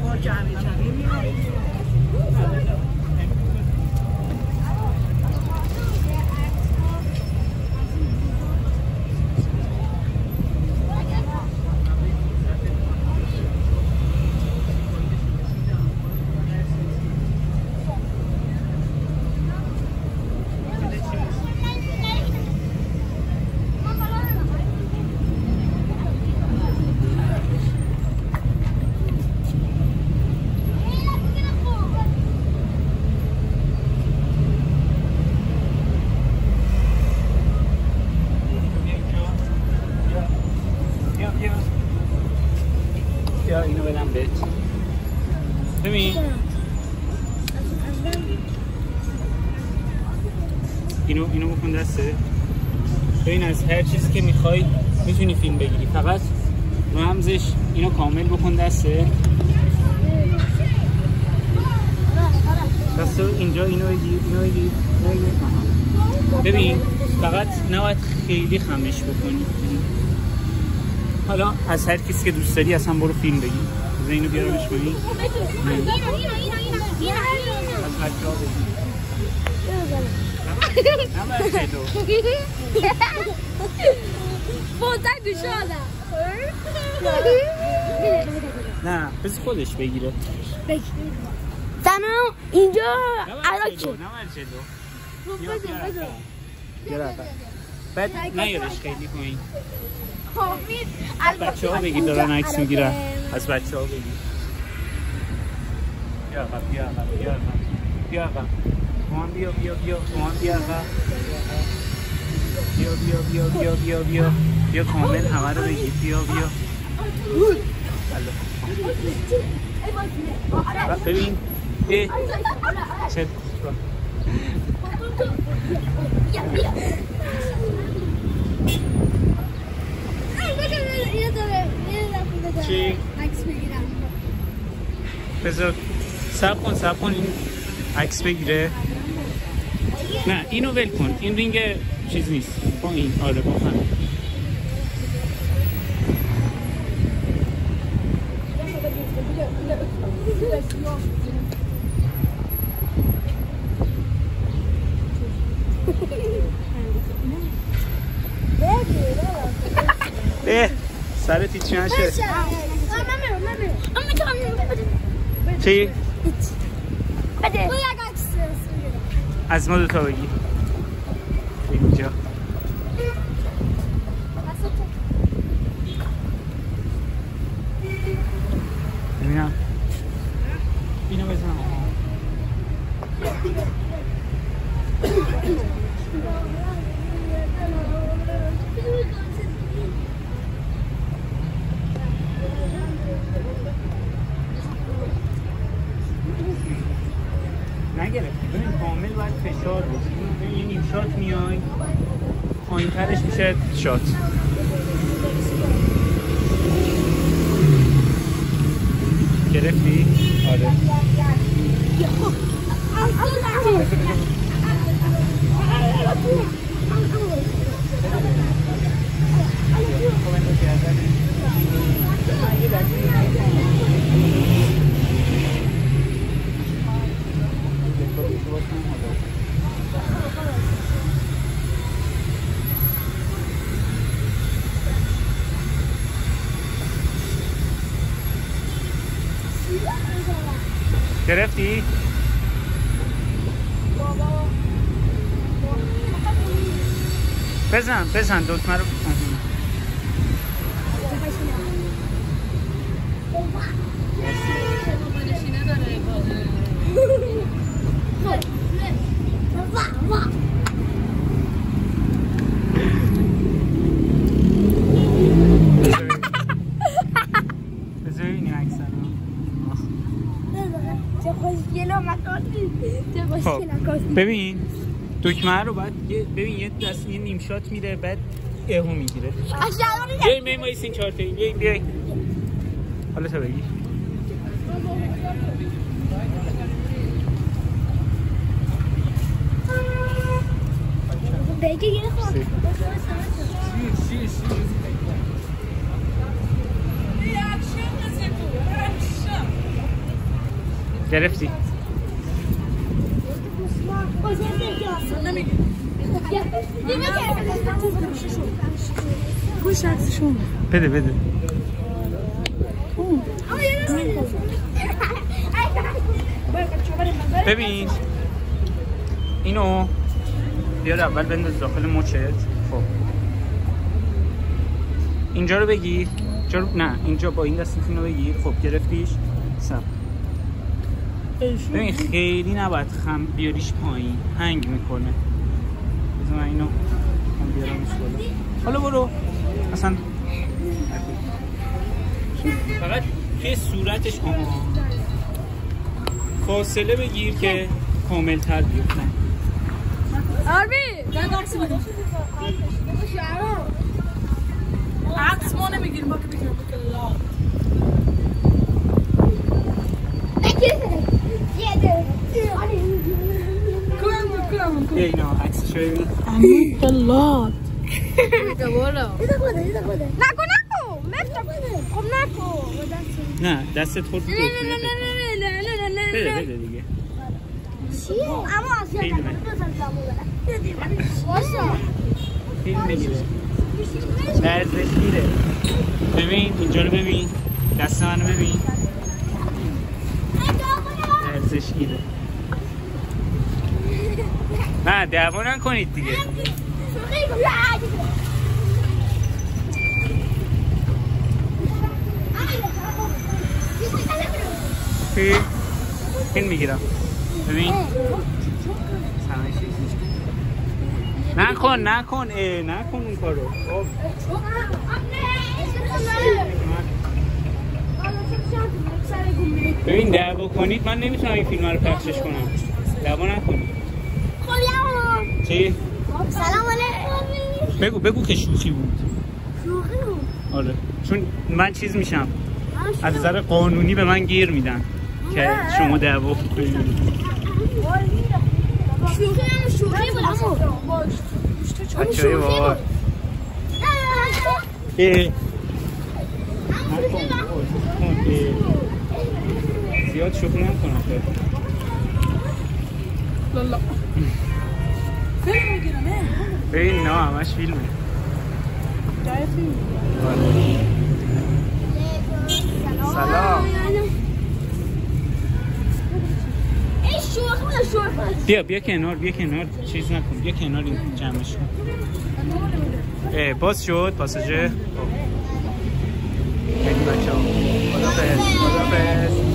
More Johnny, Johnny. ببین از هر چیزی که می‌خوای می‌تونی فیلم بگیری. فقط رمزش اینو کامل بکن دسته دسته اینجا اینو بگیر اینو بگیر بگیر. ببین فقط نباید خیلی خمش بکنی. حالا از هر کسی که دوست داری اصلا برو فیلم بگیر اینو بیارمش ببین از بچه ها بگیر. بازن گوشه آدم نه بس خودش بگیره. زنم اینجا جلو خب. بعد نیارش خیلی پایین. بچه ها بگیر دارن عکس می‌گیرن. از بچه ها بگیر بیا بیا. بیا بیا. مامان بیا بیا بیا مامان بیا عقب بیا بیا بیا بیا بیا بیا بیا کامل همه رو بگیر بیا بیا. ببین اه. چه چی؟ عکس بگیرم بذار سب کن سب کن این عکس بگیره نه اینو ول کن. این رینگ چیز نیست. با این آره با هم اه سرت هیچی نشه چی؟ بده. از ما دوتا بگی. اینجا. ببینم اینو بزن نگرفتی ببین کامل باید فشار بدی ببین یه نیم شات میای پایین ترش میشه شات. گرفتی؟ آره. گرفتی؟ بزن بزن دکمه رو. آها. بذار ببینیم عکس رو. آخ. چه خوشگل مکانی چه خب خوشگل مکانی ببین دکمه رو باید یه- ببین یه دست یه نیم شات میده بعد اهو می‌گیره. بیاین بیاین وایسین چهار تایی بیاین بیاین. حالا تا بگی؟ بگه یه خود گرفتی. گوش عکسشون بده بده. ببین. اینو بیار اول بنداز داخل مچت. خب. اینجا رو بگیر. اینجا رو... نه اینجا با این دست اینو بگیر. خب گرفتیش. سب. ببین خیلی نباید خم بیاریش پایین. هنگ می‌کنه. من اینو من بیارمش بالا. حالا برو. اصلا فقط توی صورتش فاصله بگیر که کامل تر بیفتن آربی عکس بگیر عکس ما نمی‌گیریم ما که بگیریم. کنم کنم بیا اینا عکسشو ببین کلات نکن نکن مفتم خب نکن نه دستت خورد نه نه نه نه نه نه بده بده دیگه چیه؟ اما از یاد خیلی نکن. واسه. فیلم بگیره لرزش میره ببین اینجا رو ببین دست منو ببین لرزش گیره نه دعوا نکنید دیگه. فیلم می‌گیرم. ببین. نکن نکن اه نکن اون کارو. ببین دعوا کنید. من نمی‌تونم این فیلم رو پخشش کنم. دعوا نکنید. چی؟ سلام علیکم. بگو بگو که شوخی بود. شوخی بود. آره. چون من چیز میشم. از نظر قانونی به من گیر میدن که شما دعوا کنید. شوخی هم شوخی بود نکن، اه. زیاد شوخی نکن آخه. لالا. فیلم می‌گیرم ببین نه همش فیلمه جای فیلم سلام. بیا بیا کنار بیا کنار چیز نکن بیا کنار این جمعش کن باز شد پاساژه خب. بریم بچه ها خدافز